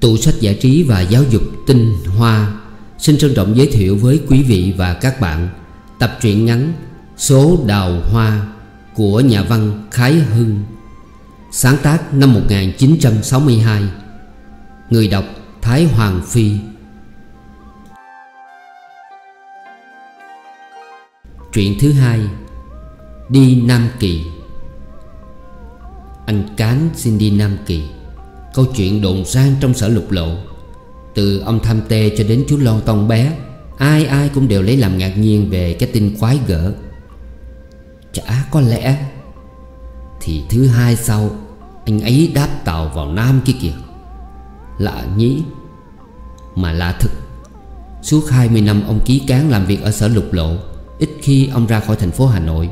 Tủ sách giải trí và giáo dục tinh hoa, Xin trân trọng giới thiệu với quý vị và các bạn Tập truyện ngắn Số Đào Hoa Của nhà văn Khái Hưng, Sáng tác năm 1962 Người đọc Thái Hoàng Phi. Truyện thứ hai, Đi Nam Kỳ. Anh Cán xin đi Nam Kỳ. Câu chuyện đồn sang trong sở lục lộ. Từ ông Tham Tê cho đến chú Lon Tông bé, Ai ai cũng đều lấy làm ngạc nhiên về cái tin quái gở. Chả có lẽ Thì thứ hai sau, Anh ấy đáp tàu vào Nam kia kìa. Lạ nhí Mà lạ thực Suốt 20 năm ông ký cán làm việc ở sở lục lộ, Ít khi ông ra khỏi thành phố Hà Nội.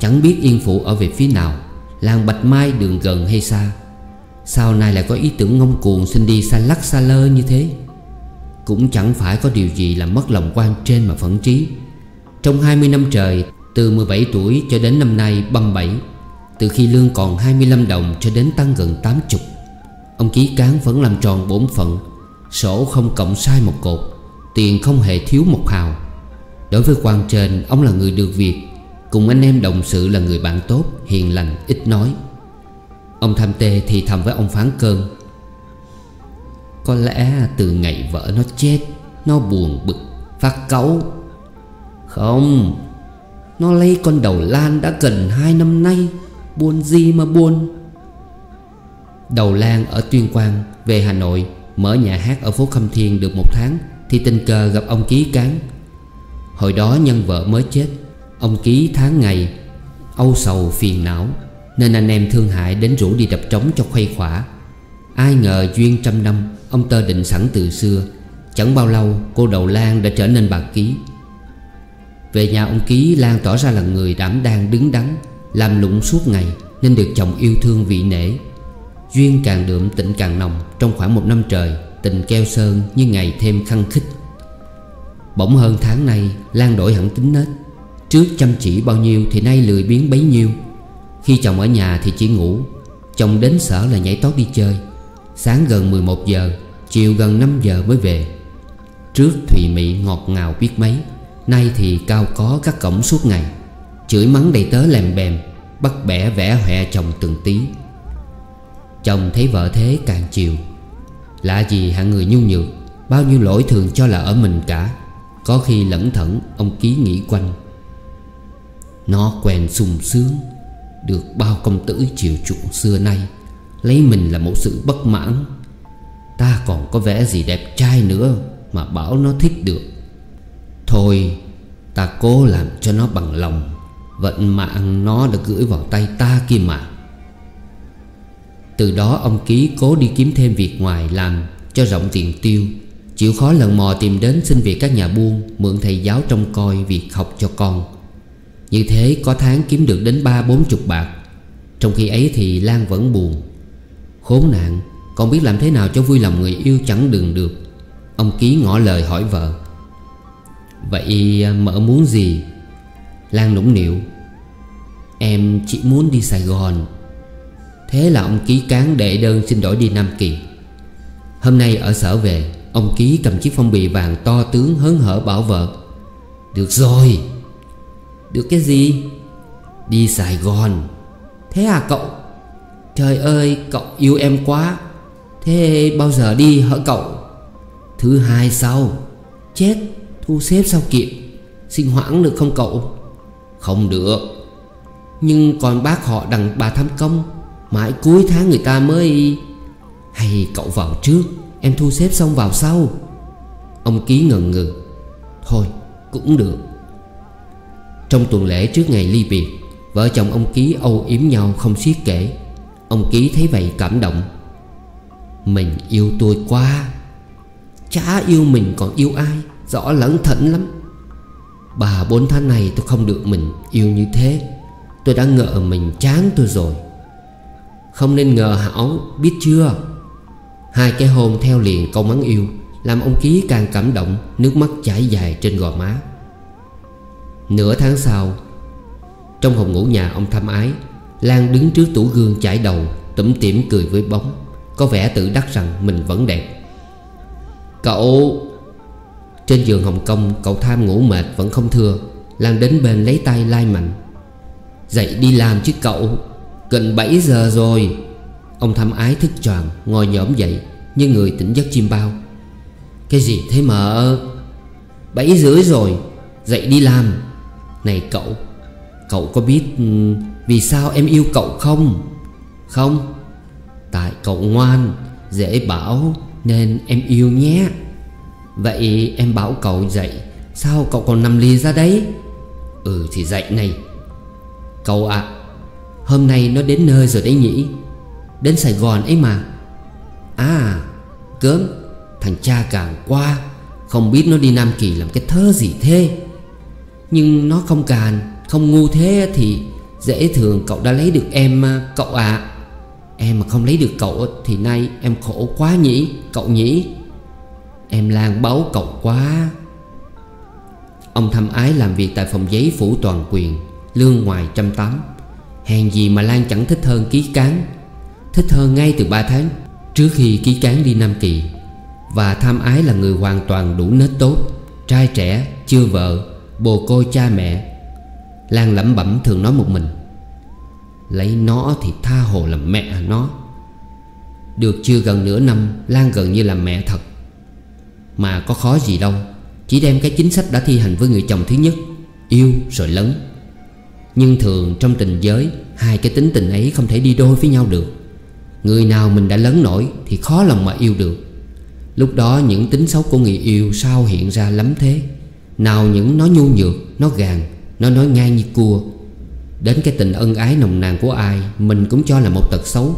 Chẳng biết Yên Phụ ở về phía nào, Làng Bạch Mai đường gần hay xa. Sao nay lại có ý tưởng ngông cuồng xin đi xa lắc xa lơ như thế. Cũng chẳng phải có điều gì làm mất lòng quan trên mà phẫn trí. Trong 20 năm trời, Từ 17 tuổi cho đến năm nay băm bảy Từ khi lương còn 25 đồng cho đến tăng gần 80 Ông ký cán vẫn làm tròn bổn phận, Sổ không cộng sai một cột, Tiền không hề thiếu một hào. Đối với quan trên, Ông là người được việc, Cùng anh em đồng sự là người bạn tốt, Hiền lành, ít nói. Ông tham tê thì thầm với ông phán cơn. Có lẽ từ ngày vợ nó chết, Nó buồn bực, Phát cáu. Không, Nó lấy con đầu lan đã gần hai năm nay, Buồn gì mà buồn. Đầu Lan ở Tuyên Quang, Về Hà Nội, Mở nhà hát ở phố Khâm Thiên được một tháng, Thì tình cờ gặp ông Ký Cán. Hồi đó nhân vợ mới chết, Ông Ký tháng ngày, Âu sầu phiền não. Nên anh em thương hại đến rủ đi đập trống cho khuây khỏa. Ai ngờ duyên trăm năm, Ông tơ định sẵn từ xưa. Chẳng bao lâu, cô Đầu Lan đã trở nên bà Ký. Về nhà ông Ký, Lan tỏ ra là người đảm đang đứng đắn, Làm lụng suốt ngày, Nên được chồng yêu thương vị nể. Duyên càng đượm tình càng nồng, Trong khoảng một năm trời, Tình keo sơn như ngày thêm khăng khích. Bỗng hơn tháng nay, Lan đổi hẳn tính nết. Trước chăm chỉ bao nhiêu thì nay lười biếng bấy nhiêu. Khi chồng ở nhà thì chỉ ngủ. Chồng đến sở là nhảy tót đi chơi. Sáng gần 11 giờ, Chiều gần 5 giờ mới về. Trước Thùy Mị ngọt ngào biết mấy, Nay thì cao có các cổng suốt ngày. Chửi mắng đầy tớ lèm bèm, Bắt bẻ vẽ hẹ chồng từng tí. Chồng thấy vợ thế càng chiều. Lạ gì hạng người nhu nhược, Bao nhiêu lỗi thường cho là ở mình cả. Có khi lẩn thẩn Ông ký nghĩ quanh. Nó quen sung sướng. Được bao công tử chiều chuộng xưa nay, Lấy mình là một sự bất mãn. Ta còn có vẻ gì đẹp trai nữa Mà bảo nó thích được. Thôi, Ta cố làm cho nó bằng lòng, Vận mạng nó đã gửi vào tay ta kia mà. Từ đó ông Ký cố đi kiếm thêm việc ngoài làm Cho rộng tiền tiêu. Chịu khó lần mò tìm đến xin việc các nhà buôn, Mượn thầy giáo trông coi việc học cho con. Như thế có tháng kiếm được đến ba bốn chục bạc. Trong khi ấy thì Lan vẫn buồn. Khốn nạn Con biết làm thế nào cho vui lòng người yêu chẳng đừng được. Ông Ký ngỏ lời hỏi vợ. Vậy à, mợ muốn gì? Lan nũng nịu. Em chỉ muốn đi Sài Gòn. Thế là ông Ký cán đệ đơn xin đổi đi Nam Kỳ. Hôm nay ở sở về Ông Ký cầm chiếc phong bì vàng to tướng hớn hở bảo vợ. Được rồi. Được cái gì? Đi Sài Gòn. Thế à cậu? Trời ơi, cậu yêu em quá. Thế bao giờ đi hả cậu? Thứ hai sau Chết, thu xếp sao kịp? Xin hoãn được không cậu? Không được. Nhưng còn bác họ đằng bà thăm công, Mãi cuối tháng người ta mới Hay cậu vào trước, Em thu xếp xong vào sau. Ông ký ngần ngừ. Thôi, cũng được. Trong tuần lễ trước ngày ly biệt, Vợ chồng ông ký âu yếm nhau không xiết kể. Ông ký thấy vậy cảm động. Mình yêu tôi quá. Chả yêu mình còn yêu ai, Rõ lẫn thẫn lắm. Bà bốn tháng này tôi không được mình yêu như thế. Tôi đã ngờ mình chán tôi rồi. Không nên ngờ Hảo, biết chưa? Hai cái hôn theo liền câu mắng yêu, Làm ông Ký càng cảm động, Nước mắt chảy dài trên gò má. Nửa tháng sau, Trong phòng ngủ nhà ông thăm ái, Lan đứng trước tủ gương chải đầu, Tủm tỉm cười với bóng, Có vẻ tự đắc rằng mình vẫn đẹp. Cậu, Trên giường Hồng Kông Cậu tham ngủ mệt vẫn không thưa. Lan đến bên lấy tay lai mạnh. Dậy đi làm chứ cậu, Gần 7 giờ rồi. Ông thăm ái thức tròn Ngồi nhõm dậy, Như người tỉnh giấc chim bao. Cái gì thế mà Bảy rưỡi rồi, Dậy đi làm. Này cậu Cậu có biết ừ, Vì sao em yêu cậu không? Không. Tại cậu ngoan Dễ bảo Nên em yêu nhé. Vậy em bảo cậu dậy Sao cậu còn nằm lì ra đấy? Ừ thì dậy này. Cậu ạ à, Hôm nay nó đến nơi rồi đấy nhỉ? Đến Sài Gòn ấy mà. À Cớm Thằng cha càng qua Không biết nó đi Nam Kỳ làm cái thơ gì thế? Nhưng nó không càn Không ngu thế thì Dễ thường cậu đã lấy được em à, cậu ạ. À. Em mà không lấy được cậu Thì nay em khổ quá nhỉ Cậu nhỉ? Em lan báo cậu quá. Ông thăm ái làm việc tại phòng giấy phủ toàn quyền Lương ngoài trăm tám. Hèn gì mà Lan chẳng thích hơn ký cán. Thích hơn ngay từ 3 tháng Trước khi ký cán đi Nam Kỳ. Và tham ái là người hoàn toàn đủ nết tốt Trai trẻ, chưa vợ. Bồ cô cha mẹ. Lan lẩm bẩm thường nói một mình, Lấy nó thì tha hồ làm mẹ nó. Được chưa gần nửa năm, Lan gần như làm mẹ thật. Mà có khó gì đâu, Chỉ đem cái chính sách đã thi hành với người chồng thứ nhất, Yêu rồi lớn. Nhưng thường trong tình giới, Hai cái tính tình ấy không thể đi đôi với nhau được. Người nào mình đã lớn nổi Thì khó lòng mà yêu được. Lúc đó những tính xấu của người yêu Sao hiện ra lắm thế? Nào những nó nhu nhược, nó gàn Nó nói ngay như cua. Đến cái tình ân ái nồng nàn của ai Mình cũng cho là một tật xấu.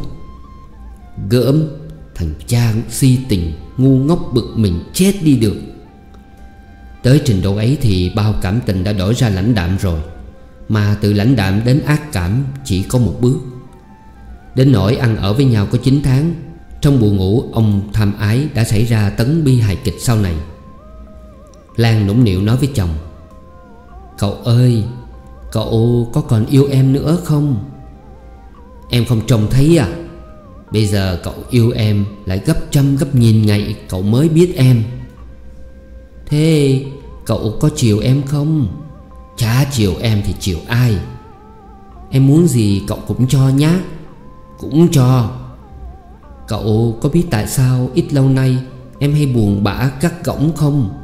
Gớm Thằng cha si tình Ngu ngốc bực mình chết đi được. Tới trình độ ấy thì bao cảm tình đã đổi ra lãnh đạm rồi. Mà từ lãnh đạm đến ác cảm chỉ có một bước. Đến nỗi ăn ở với nhau có 9 tháng Trong buồn ngủ ông tham ái đã xảy ra tấn bi hài kịch sau này. Lan nũng nịu nói với chồng, Cậu ơi, Cậu có còn yêu em nữa không? Em không trông thấy à. Bây giờ cậu yêu em Lại gấp trăm gấp nghìn ngày Cậu mới biết em. Thế cậu có chiều em không? Chả chiều em thì chiều ai? Em muốn gì cậu cũng cho nhá, Cũng cho. Cậu có biết tại sao ít lâu nay Em hay buồn bã cắt cổng không?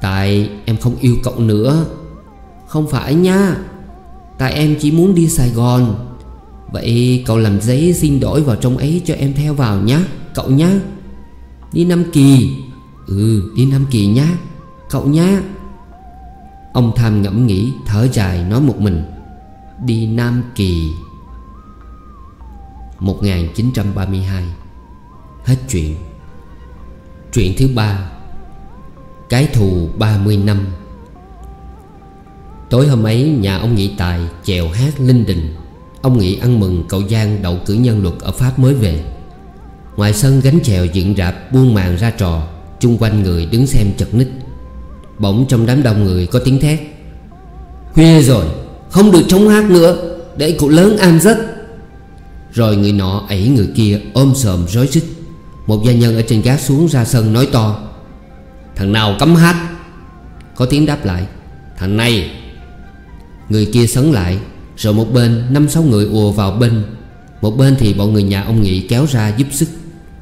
Tại em không yêu cậu nữa. Không phải nha. Tại em chỉ muốn đi Sài Gòn. Vậy cậu làm giấy xin đổi vào trong ấy cho em theo vào nhá, Cậu nhá. Đi Nam Kỳ. Ừ đi Nam Kỳ nhá, Cậu nhá. Ông Tham ngẫm nghĩ, thở dài nói một mình. Đi Nam Kỳ. 1932 Hết chuyện. Chuyện thứ ba. Cái thù 30 năm. Tối hôm ấy, nhà ông Nghị Tài chèo hát linh đình. Ông Nghị ăn mừng cậu Giang đậu cử nhân luật ở Pháp mới về. Ngoài sân, gánh chèo dựng rạp buông màn ra trò, chung quanh người đứng xem chật ních. Bỗng trong đám đông người có tiếng thét. Khuya rồi, Không được chống hát nữa, Để cụ lớn an giấc. Rồi người nọ ẩy người kia ôm sờm rối rít Một gia nhân ở trên gác xuống ra sân nói to. Thằng nào cấm hát Có tiếng đáp lại Thằng này Người kia sấn lại. Rồi một bên năm sáu người ùa vào bên. Một bên thì bọn người nhà ông Nghị kéo ra giúp sức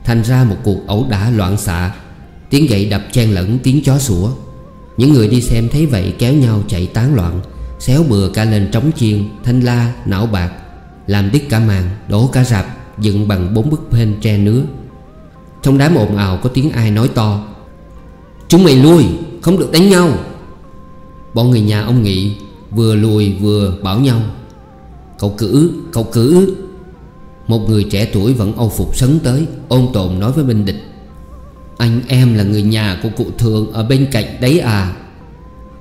Thành ra một cuộc ẩu đả loạn xạ. Tiếng gậy đập chen lẫn tiếng chó sủa. Những người đi xem thấy vậy kéo nhau chạy tán loạn Xéo bừa cả lên trống chiên Thanh la, não bạc Làm đứt cả màn, đổ cả rạp Dựng bằng bốn bức phên tre nứa. Trong đám ồn ào có tiếng ai nói to Chúng mày lui, không được đánh nhau. Bọn người nhà ông Nghị Vừa lùi vừa bảo nhau Cậu cử, cậu cử Một người trẻ tuổi vẫn âu phục sấn tới Ôn tồn nói với Minh Địch anh em là người nhà của cụ thường ở bên cạnh đấy à.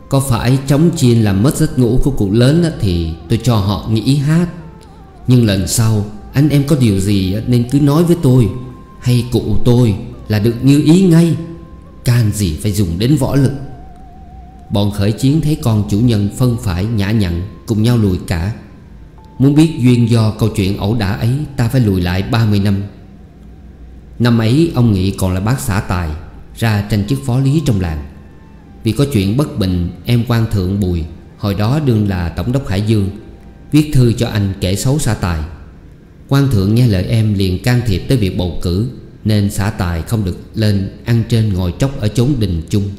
Có phải chống chiên làm mất giấc ngủ của cụ lớn Thì tôi cho họ nghỉ hát. Nhưng lần sau anh em có điều gì nên cứ nói với tôi Hay cụ tôi là được như ý ngay. Can gì phải dùng đến võ lực. Bọn khởi chiến thấy con chủ nhân phân phải nhã nhặn Cùng nhau lùi cả. Muốn biết duyên do câu chuyện ẩu đả ấy, Ta phải lùi lại 30 năm. Năm ấy, ông Nghị còn là bác xã tài, Ra tranh chức phó lý trong làng. Vì có chuyện bất bình, Em quan thượng Bùi, Hồi đó đương là tổng đốc Hải Dương, Viết thư cho anh kể xấu xã tài. Quan thượng nghe lời em liền can thiệp tới việc bầu cử. Nên xã tài không được lên ăn trên ngồi chốc ở chốn đình chung.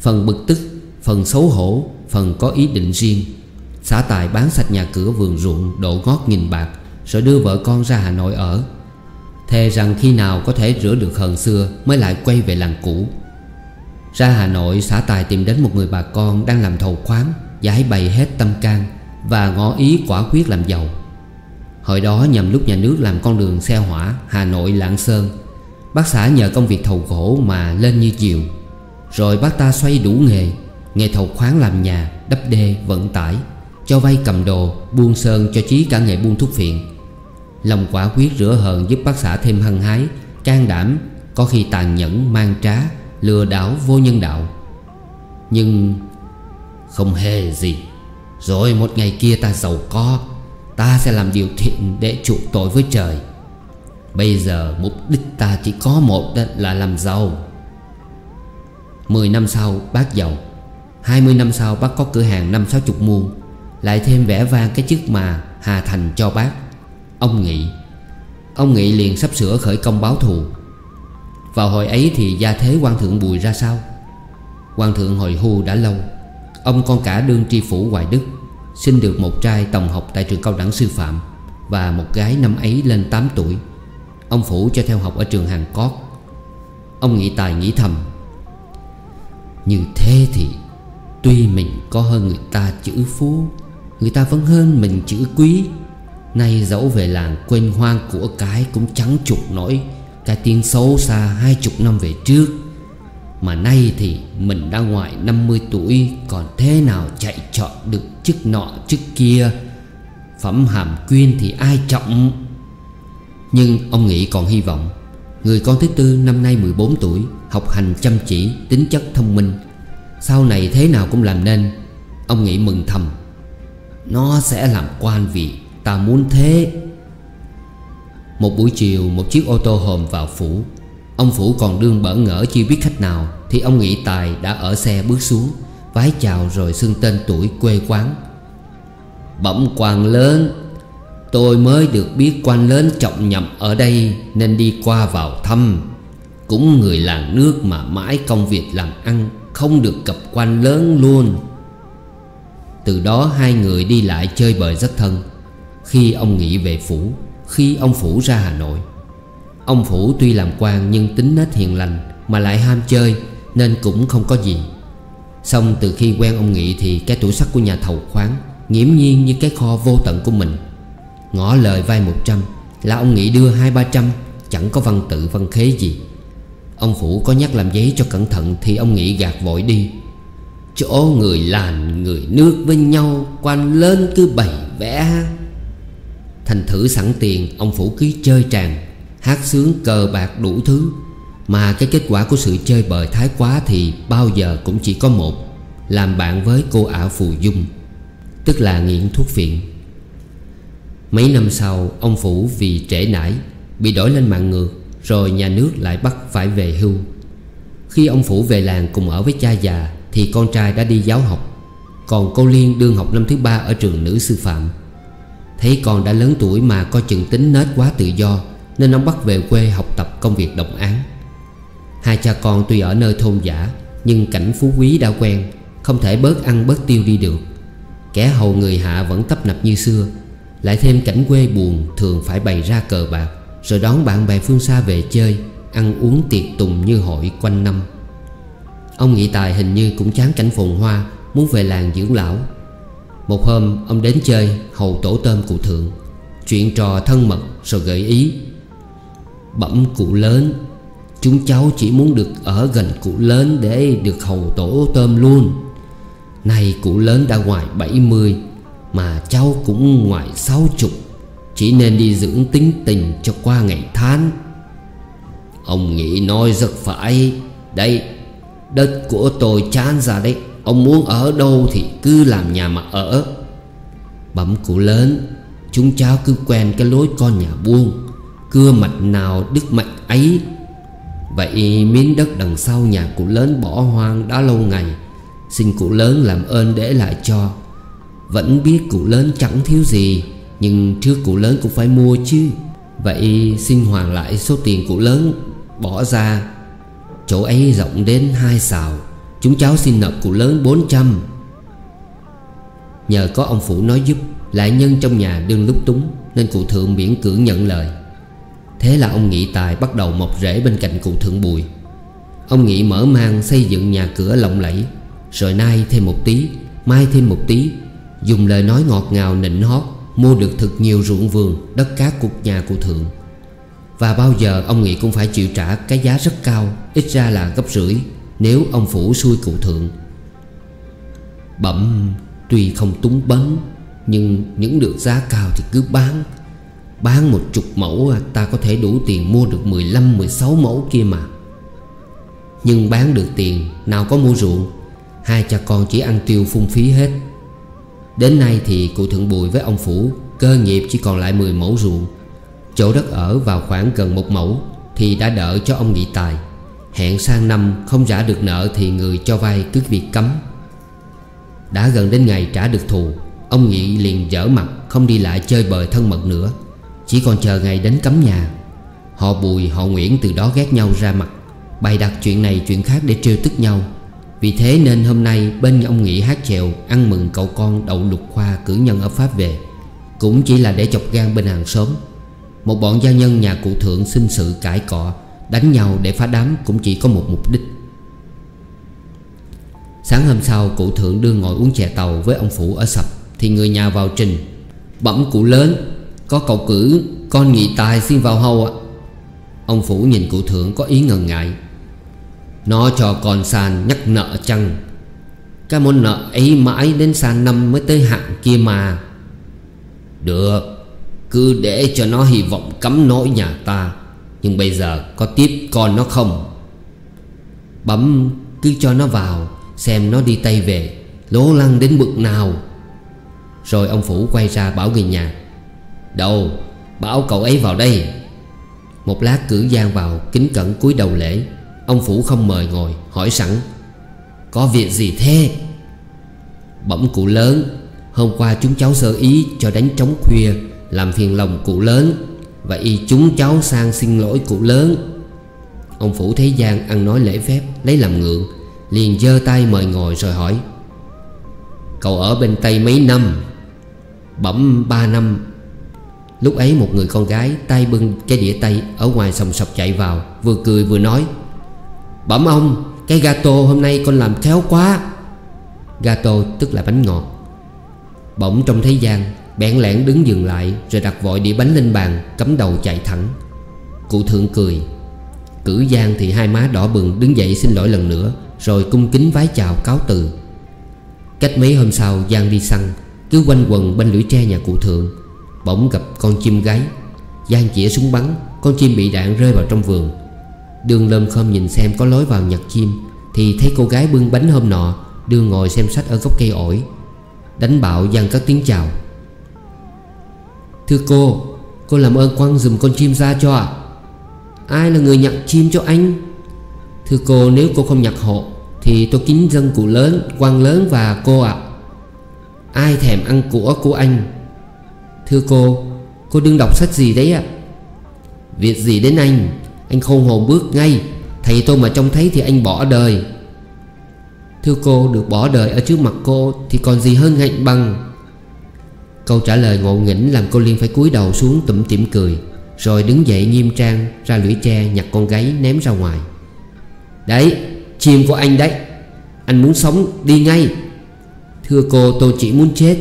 Phần bực tức, phần xấu hổ, phần có ý định riêng. Xã tài bán sạch nhà cửa vườn ruộng độ ngót nghìn bạc Rồi đưa vợ con ra Hà Nội ở. Thề rằng khi nào có thể rửa được hờn xưa Mới lại quay về làng cũ. Ra Hà Nội xã tài tìm đến một người bà con Đang làm thầu khoáng Giải bày hết tâm can Và ngõ ý quả quyết làm giàu. Hồi đó nhằm lúc nhà nước làm con đường xe hỏa Hà Nội Lạng Sơn. Bác xã nhờ công việc thầu gỗ mà lên như chiều. Rồi bác ta xoay đủ nghề Nghề thầu khoáng làm nhà, đắp đê, vận tải Cho vay cầm đồ, buôn sơn cho chí cả nghề buôn thuốc phiện. Lòng quả quyết rửa hờn giúp bác xã thêm hăng hái Can đảm Có khi tàn nhẫn, mang trá Lừa đảo vô nhân đạo. Nhưng Không hề gì. Rồi một ngày kia ta giàu có. Ta sẽ làm điều thiện để chuộc tội với trời. Bây giờ mục đích ta chỉ có một, đó là làm giàu. Mười năm sau, bác giàu. Hai mươi năm sau, bác có cửa hàng năm sáu chục muôn. Lại thêm vẻ vang cái chức mà Hà Thành cho bác. Ông Nghị Ông Nghị liền sắp sửa khởi công báo thù. Vào hồi ấy thì gia thế quan thượng Bùi ra sao? Quan thượng hồi hưu đã lâu. Ông con cả đương tri phủ Hoài Đức. Sinh được một trai tổng học tại trường cao đẳng sư phạm Và một gái năm ấy lên 8 tuổi. Ông Phủ cho theo học ở trường Hàn Cót. Ông nghĩ tài nghĩ thầm, Như thế thì Tuy mình có hơn người ta chữ phú, Người ta vẫn hơn mình chữ quý. Nay dẫu về làng quên hoang của cái Cũng chẳng chục nổi, Cái tiếng xấu xa hai chục năm về trước. Mà nay thì mình đã ngoài 50 tuổi Còn thế nào chạy chọn được chức nọ chức kia? Phẩm hàm quyên thì ai trọng? Nhưng ông nghĩ còn hy vọng. Người con thứ tư năm nay 14 tuổi Học hành chăm chỉ, tính chất thông minh. Sau này thế nào cũng làm nên. Ông nghĩ mừng thầm. Nó sẽ làm quan vị Ta muốn thế. Một buổi chiều một chiếc ô tô hòm vào phủ. Ông Phủ còn đương bỡ ngỡ chưa biết khách nào, Thì ông nghị Tài đã ở xe bước xuống, Vái chào rồi xưng tên tuổi quê quán. Bẩm quan lớn, Tôi mới được biết quan lớn trọng nhậm ở đây Nên đi qua vào thăm. Cũng người làng nước mà mãi công việc làm ăn Không được cập quan lớn luôn. Từ đó hai người đi lại chơi bời rất thân. Khi ông nghị về phủ, Khi ông Phủ ra Hà Nội Ông Phủ tuy làm quan nhưng tính nết hiền lành Mà lại ham chơi, Nên cũng không có gì. Xong từ khi quen ông Nghị thì cái tuổi sắt của nhà thầu khoáng Nghiễm nhiên như cái kho vô tận của mình. Ngõ lời vay một trăm, Là ông Nghị đưa hai ba trăm, Chẳng có văn tự văn khế gì. Ông Phủ có nhắc làm giấy cho cẩn thận Thì ông Nghị gạt vội đi. Chỗ người làn người nước với nhau, Quan lên cứ bày vẽ. Thành thử sẵn tiền, Ông Phủ cứ chơi tràn. Hát sướng cờ bạc đủ thứ. Mà cái kết quả của sự chơi bời thái quá Thì bao giờ cũng chỉ có một, Làm bạn với cô ả Phù Dung, Tức là nghiện thuốc phiện. Mấy năm sau, Ông Phủ vì trễ nải, Bị đổi lên mạng ngược, Rồi nhà nước lại bắt phải về hưu. Khi ông Phủ về làng cùng ở với cha già, Thì con trai đã đi giáo học. Còn cô Liên đương học năm thứ ba Ở trường nữ sư phạm. Thấy con đã lớn tuổi mà coi chừng tính nết quá tự do nên ông bắt về quê học tập công việc đồng án Hai cha con tuy ở nơi thôn giả, Nhưng cảnh phú quý đã quen, Không thể bớt ăn bớt tiêu đi được. Kẻ hầu người hạ vẫn tấp nập như xưa, Lại thêm cảnh quê buồn Thường phải bày ra cờ bạc, Rồi đón bạn bè phương xa về chơi, Ăn uống tiệc tùng như hội quanh năm. Ông Nghị Tài hình như cũng chán cảnh phồn hoa, Muốn về làng dưỡng lão. Một hôm, ông đến chơi Hầu tổ tôm cụ thượng, Chuyện trò thân mật rồi gợi ý Bẩm cụ lớn. Chúng cháu chỉ muốn được ở gần cụ lớn Để được hầu tổ tôm luôn. Này cụ lớn đã ngoài 70 Mà cháu cũng ngoài 60 Chỉ nên đi dưỡng tính tình cho qua ngày tháng. Ông nghĩ nói rất phải. Đây, Đất của tôi chán ra đấy. Ông muốn ở đâu thì cứ làm nhà mà ở. Bẩm cụ lớn, Chúng cháu cứ quen cái lối con nhà buôn Cưa mạch nào đứt mạch ấy? Vậy miếng đất đằng sau nhà cụ lớn bỏ hoang đã lâu ngày, Xin cụ lớn làm ơn để lại cho. Vẫn biết cụ lớn chẳng thiếu gì, Nhưng trước cụ lớn cũng phải mua chứ. Vậy xin hoàn lại số tiền cụ lớn bỏ ra. Chỗ ấy rộng đến hai xào, Chúng cháu xin nợ cụ lớn 400 Nhờ có ông Phủ nói giúp, Lại nhân trong nhà đương lúc túng, Nên cụ thượng miễn cưỡng nhận lời. Thế là ông Nghị Tài bắt đầu mọc rễ bên cạnh cụ thượng Bùi. Ông Nghị mở mang xây dựng nhà cửa lộng lẫy, Rồi nay thêm một tí, Mai thêm một tí, Dùng lời nói ngọt ngào nịnh hót, Mua được thật nhiều ruộng vườn, Đất cát cục nhà cụ thượng. Và bao giờ ông Nghị cũng phải chịu trả Cái giá rất cao, Ít ra là gấp rưỡi, Nếu ông Phủ xui cụ thượng. Bẩm Tuy không túng bấn, Nhưng những được giá cao thì cứ bán. Bán một chục mẫu ta có thể đủ tiền mua được 15-16 mẫu kia mà. Nhưng bán được tiền, nào có mua ruộng, Hai cha con chỉ ăn tiêu phung phí hết. Đến nay thì cụ Thượng Bùi với ông Phủ Cơ nghiệp chỉ còn lại 10 mẫu ruộng. Chỗ đất ở vào khoảng gần một mẫu Thì đã đỡ cho ông nghị tài. Hẹn sang năm không trả được nợ Thì người cho vay cứ việc cấm. Đã gần đến ngày trả được thù, Ông Nghị liền dở mặt Không đi lại chơi bời thân mật nữa. Chỉ còn chờ ngày đến cấm nhà. Họ Bùi, họ Nguyễn từ đó ghét nhau ra mặt. Bày đặt chuyện này chuyện khác để trêu tức nhau. Vì thế nên hôm nay bên ông Nghị hát chèo, Ăn mừng cậu con đậu lục khoa cử nhân ở Pháp về. Cũng chỉ là để chọc gan bên hàng xóm. Một bọn gia nhân nhà cụ thượng xin sự cãi cọ, Đánh nhau để phá đám cũng chỉ có một mục đích. Sáng hôm sau, cụ thượng đưa ngồi uống chè tàu với ông Phủ ở sập, Thì người nhà vào trình. Bẩm cụ lớn có cậu cử con nghị tài xin vào hầu ạ. Ông Phủ nhìn cụ thượng có ý ngần ngại. Nó cho con sàn nhắc nợ chăng? Cái món nợ ấy mãi đến sàn năm mới tới hạn kia mà. Được, Cứ để cho nó hy vọng cấm nỗi nhà ta. Nhưng bây giờ có tiếp con nó không? Bấm, cứ cho nó vào, Xem nó đi tay về, Lố lăng đến bực nào. Rồi ông Phủ quay ra bảo người nhà. Đâu, Bảo cậu ấy vào đây. Một lát cử Giang vào Kính cẩn cúi đầu lễ. Ông Phủ không mời ngồi, hỏi sẵn, Có việc gì thế? Bẩm cụ lớn, Hôm qua chúng cháu sơ ý cho đánh trống khuya, Làm phiền lòng cụ lớn, Vậy chúng cháu sang xin lỗi cụ lớn. Ông Phủ thấy Giang ăn nói lễ phép, Lấy làm ngượng, Liền giơ tay mời ngồi rồi hỏi, Cậu ở bên Tây mấy năm? Bẩm, ba năm. Lúc ấy một người con gái tay bưng cái đĩa tay Ở ngoài sòng sọc chạy vào, Vừa cười vừa nói, Bẩm ông, Cái gato hôm nay con làm khéo quá. Gato tức là bánh ngọt. Bỗng trong thấy Giang, Bẽn lẽn đứng dừng lại Rồi đặt vội đĩa bánh lên bàn, Cắm đầu chạy thẳng. Cụ thượng cười, Cử Giang thì hai má đỏ bừng đứng dậy xin lỗi lần nữa, Rồi cung kính vái chào cáo từ. Cách mấy hôm sau, Giang đi săn, Cứ quanh quần bên lưỡi tre nhà cụ thượng. Bỗng gặp con chim gáy Giang chĩa súng bắn, Con chim bị đạn rơi vào trong vườn. Đường lơm khom nhìn xem có lối vào nhặt chim, Thì thấy cô gái bưng bánh hôm nọ, Đưa ngồi xem sách ở gốc cây ổi. Đánh bạo Giang cất tiếng chào. Thưa cô Cô làm ơn quăng dùm con chim ra cho ạ. Ai là người nhặt chim cho anh? Thưa cô, nếu cô không nhặt hộ, Thì tôi kính dân cụ lớn quan lớn và cô ạ. Ai thèm ăn của của anh Thưa cô Cô đừng đọc sách gì đấy ạ. Việc gì đến anh? Anh khôn hồn bước ngay. Thầy tôi mà trông thấy thì anh bỏ đời. Thưa cô, được bỏ đời ở trước mặt cô Thì còn gì hơn hạnh bằng? Câu trả lời ngộ nghĩnh Làm cô Liên phải cúi đầu xuống tủm tỉm cười, Rồi đứng dậy nghiêm trang Ra lưỡi tre nhặt con gáy ném ra ngoài. Đấy, chim của anh đấy. Anh muốn sống, đi ngay. Thưa cô, tôi chỉ muốn chết.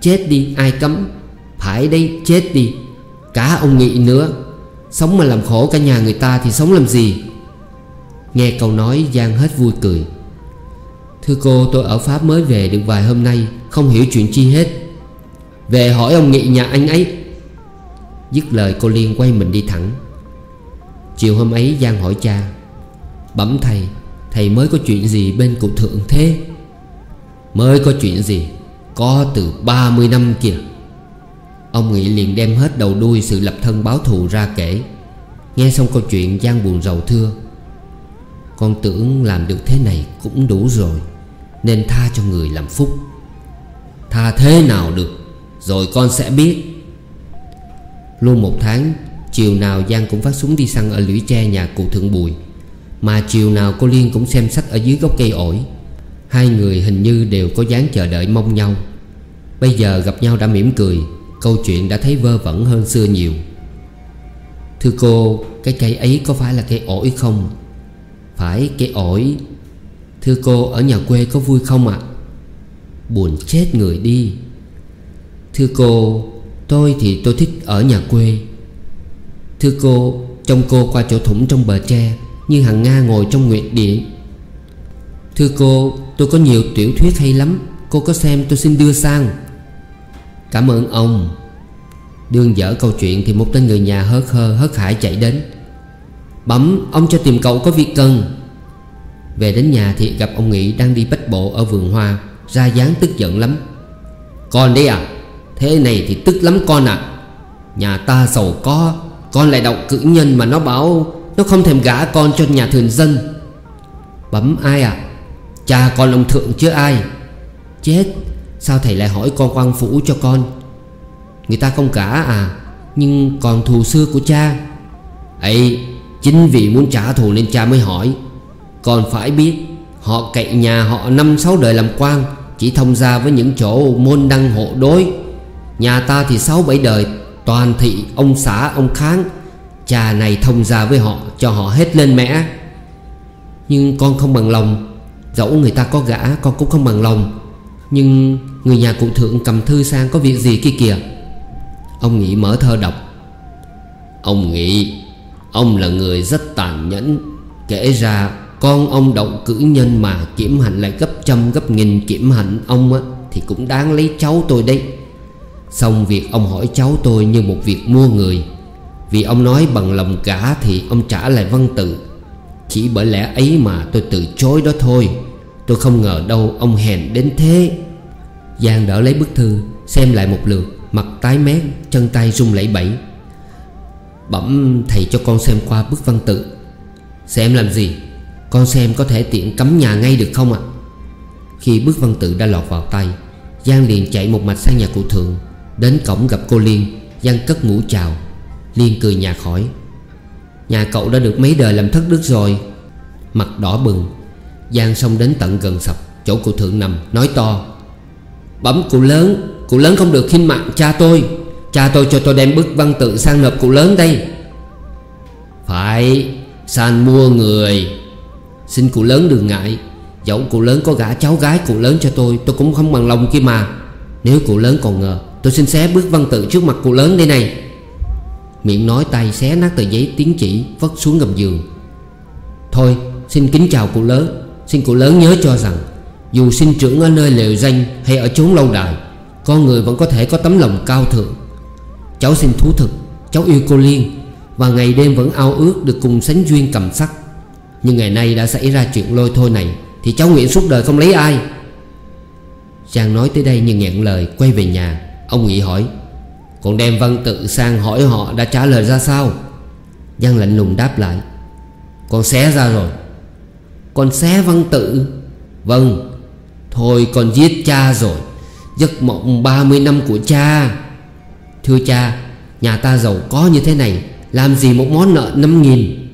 Chết đi, ai cấm? Phải đấy chết đi. Cả ông Nghị nữa. Sống mà làm khổ cả nhà người ta thì sống làm gì? Nghe câu nói, Giang hết vui cười. Thưa cô, tôi ở Pháp mới về được vài hôm nay, Không hiểu chuyện chi hết. Về hỏi ông Nghị nhà anh ấy. Dứt lời, cô Liên quay mình đi thẳng. Chiều hôm ấy, Giang hỏi cha, Bẩm thầy Thầy mới có chuyện gì bên cụ thượng thế? Mới có chuyện gì? Có từ 30 năm kìa. Ông Nghị liền đem hết đầu đuôi sự lập thân báo thù ra kể. Nghe xong câu chuyện Giang buồn rầu thưa, Con tưởng làm được thế này cũng đủ rồi, Nên tha cho người làm phúc. Tha thế nào được, Rồi con sẽ biết. Luôn một tháng, Chiều nào Giang cũng phát súng đi săn ở lũy tre nhà cụ thượng bùi, Mà chiều nào cô Liên cũng xem sách ở dưới gốc cây ổi. Hai người hình như đều có dáng chờ đợi mong nhau. Bây giờ gặp nhau đã mỉm cười Câu chuyện đã thấy vơ vẩn hơn xưa nhiều. Thưa cô, Cái cây ấy có phải là cây ổi không? Phải, cây ổi. Thưa cô, ở nhà quê có vui không ạ? Buồn chết người đi. Thưa cô, Tôi thì tôi thích ở nhà quê. Thưa cô, Trông cô qua chỗ thủng trong bờ tre, Như hàng Nga ngồi trong nguyệt điện Thưa cô, Tôi có nhiều tiểu thuyết hay lắm. Cô có xem tôi xin đưa sang. Cảm ơn ông. Đương dở câu chuyện thì một tên người nhà hớt hơ, hớt hải chạy đến. Bấm ông cho tìm cậu có việc cần. Về đến nhà thì gặp ông Nghị đang đi bách bộ ở vườn hoa, Ra dáng tức giận lắm. Con đi à? Thế này thì tức lắm con ạ. À. Nhà ta giàu có, Con lại động cử nhân mà nó bảo Nó không thèm gả con cho nhà thường dân. Bấm ai à? Cha con ông thượng chứ ai? Chết Sao thầy lại hỏi con quan phủ cho con? Người ta không cả à Nhưng còn thù xưa của cha. Ấy, Chính vì muốn trả thù nên cha mới hỏi. Còn phải biết, Họ cậy nhà họ năm sáu đời làm quan, Chỉ thông gia với những chỗ môn đăng hộ đối. Nhà ta thì sáu bảy đời, Toàn thị, ông xã, ông kháng. Cha này thông gia với họ, Cho họ hết lên mẽ Nhưng con không bằng lòng. Dẫu người ta có gã con cũng không bằng lòng. Nhưng người nhà cụ thượng cầm thư sang có việc gì kia kìa. Ông Nghị mở thơ đọc. Ông Nghị Ông là người rất tàn nhẫn. Kể ra con ông động cử nhân mà kiểm hạnh lại gấp trăm gấp nghìn kiểm hạnh ông á, Thì cũng đáng lấy cháu tôi đấy. Xong việc ông hỏi cháu tôi như một việc mua người. Vì ông nói bằng lòng cả thì ông trả lại văn tự. Chỉ bởi lẽ ấy mà tôi từ chối đó thôi. Tôi không ngờ đâu ông hèn đến thế. Giang đỡ lấy bức thư, Xem lại một lượt, Mặt tái mét, Chân tay run lẩy bẩy. Bẩm thầy cho con xem qua bức văn tự. Xem làm gì? Con xem có thể tiện cấm nhà ngay được không ạ? Khi bức văn tự đã lọt vào tay, Giang liền chạy một mạch sang nhà cụ thượng. Đến cổng gặp cô Liên, Giang cất mũ chào. Liên cười nhạt hỏi, Nhà cậu đã được mấy đời làm thất đức rồi? Mặt đỏ bừng Giang xông đến tận gần sập, Chỗ cụ thượng nằm, nói to. Bấm cụ lớn Cụ lớn không được khinh mạng cha tôi. Cha tôi cho tôi đem bức văn tự sang nộp cụ lớn đây. Phải San mua người. Xin cụ lớn đừng ngại. Dẫu cụ lớn có gả cháu gái cụ lớn cho tôi Tôi cũng không bằng lòng kia mà. Nếu cụ lớn còn ngờ, Tôi xin xé bức văn tự trước mặt cụ lớn đây này. Miệng nói tay xé nát tờ giấy tiếng chỉ Vất xuống gầm giường. Thôi, xin kính chào cụ lớn. Xin cụ lớn nhớ cho rằng, Dù sinh trưởng ở nơi lều danh hay ở chốn lâu đài, Con người vẫn có thể có tấm lòng cao thượng. Cháu xin thú thực, Cháu yêu cô Liên, Và ngày đêm vẫn ao ước được cùng sánh duyên cầm sắc. Nhưng ngày nay đã xảy ra chuyện lôi thôi này, Thì cháu nguyện suốt đời không lấy ai? Giang nói tới đây nhưng nghẹn lời, Quay về nhà. Ông Nghị hỏi, Còn đem văn tự sang hỏi họ đã trả lời ra sao? Giang lạnh lùng đáp lại, Con xé ra rồi con xé văn tự. Vâng Thôi con giết cha rồi, Giấc mộng 30 năm của cha. Thưa cha, Nhà ta giàu có như thế này, Làm gì một món nợ 5 nghìn?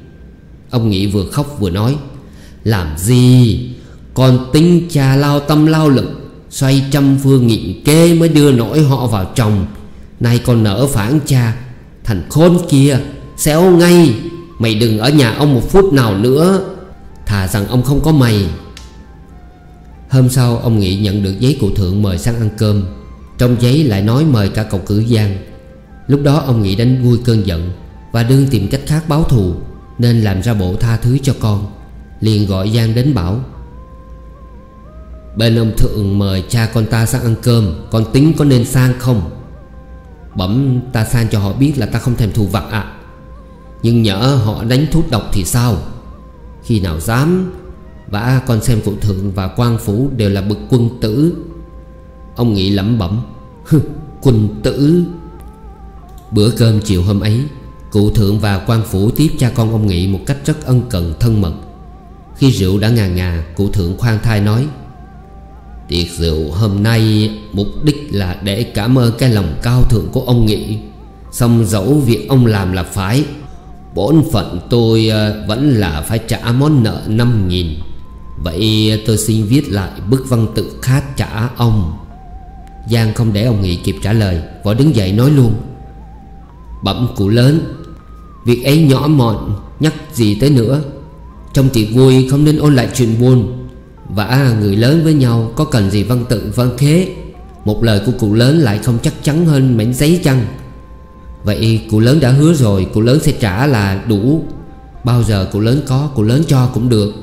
Ông Nghị vừa khóc vừa nói, Làm gì? Con tính cha lao tâm lao lực, Xoay trăm phương nghị kê mới đưa nổi họ vào chồng. Nay con nỡ phản cha Thành khôn kia, Xéo ngay. Mày đừng ở nhà ông một phút nào nữa. Thà rằng ông không có mày. Hôm sau, ông Nghị nhận được giấy cụ thượng mời sang ăn cơm. Trong giấy lại nói mời cả cậu cử Giang. Lúc đó, ông Nghị đánh vui cơn giận Và đương tìm cách khác báo thù, Nên làm ra bộ tha thứ cho con. Liền gọi Giang đến bảo, Bên ông thượng mời cha con ta sang ăn cơm, Con tính có nên sang không? Bẩm, ta sang cho họ biết là ta không thèm thù vặt ạ. Nhưng nhỡ họ đánh thuốc độc thì sao? Khi nào dám, vả con xem cụ thượng và quan phủ đều là bậc quân tử. Ông nghĩ lẩm bẩm Quân tử. Bữa cơm chiều hôm ấy, Cụ thượng và quan phủ tiếp cha con ông Nghị Một cách rất ân cần, thân mật. Khi rượu đã ngà ngà, Cụ thượng khoan thai nói, Tiệc rượu hôm nay Mục đích là để cảm ơn cái lòng cao thượng của ông Nghị. Xong dẫu việc ông làm là phải Bổn phận tôi ờ, vẫn là phải trả món nợ năm nghìn. Vậy tôi xin viết lại bức văn tự khác trả ông. Giang không để ông Nghị kịp trả lời Võ đứng dậy nói luôn. Bẩm cụ lớn, Việc ấy nhỏ mọn, Nhắc gì tới nữa. Trong tiệc vui, không nên ôn lại chuyện buồn. Và người lớn với nhau, Có cần gì văn tự văn khế? Một lời của cụ lớn lại không chắc chắn hơn mảnh giấy chăng? Vậy cụ lớn đã hứa rồi, Cụ lớn sẽ trả là đủ. Bao giờ cụ lớn có, Cụ lớn cho cũng được.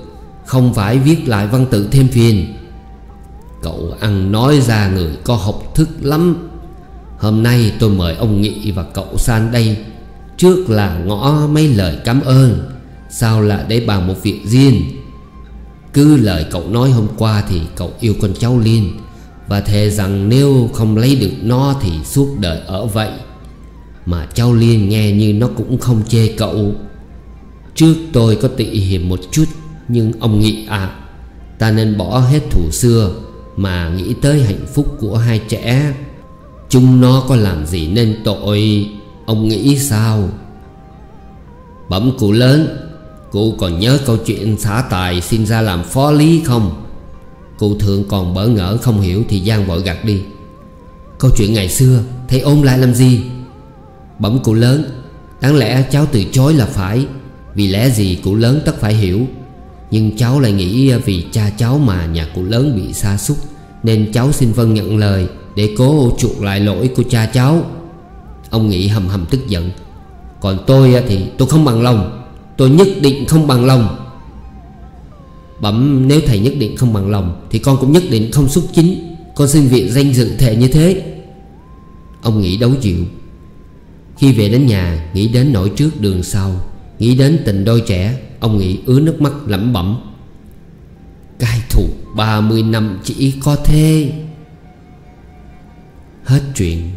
Không phải viết lại văn tự thêm phiền. Cậu ăn nói ra người có học thức lắm. Hôm nay tôi mời ông Nghị và cậu San đây. Trước là ngõ mấy lời cảm ơn Sao là để bàn một việc riêng. Cứ lời cậu nói hôm qua thì cậu yêu con cháu Liên, Và thề rằng nếu không lấy được nó thì suốt đời ở vậy. Mà cháu Liên nghe như nó cũng không chê cậu. Trước tôi có tị hiểm một chút, Nhưng ông nghĩ à Ta nên bỏ hết thủ xưa Mà nghĩ tới hạnh phúc của hai trẻ. Chúng nó có làm gì nên tội, Ông nghĩ sao? Bẩm cụ lớn, Cụ còn nhớ câu chuyện xã tài xin ra làm phó lý không? Cụ thượng còn bỡ ngỡ không hiểu Thì Giang vội gạt đi. Câu chuyện ngày xưa, Thầy ôm lại làm gì? Bẩm cụ lớn. Đáng lẽ cháu từ chối là phải. Vì lẽ gì cụ lớn tất phải hiểu. Nhưng cháu lại nghĩ vì cha cháu mà nhà cụ lớn bị sa sút, Nên cháu xin vâng nhận lời Để cố chuộc lại lỗi của cha cháu. Ông nghĩ hầm hầm tức giận. Còn tôi thì tôi không bằng lòng. Tôi nhất định không bằng lòng. Bẩm, nếu thầy nhất định không bằng lòng, Thì con cũng nhất định không xuất chính. Con xin việc danh dự thề như thế. Ông nghĩ đấu chịu khi về đến nhà, Nghĩ đến nỗi trước đường sau, Nghĩ đến tình đôi trẻ, Ông nghĩ ứa nước mắt lẩm bẩm. Cai thù 30 năm chỉ có thế. Hết chuyện.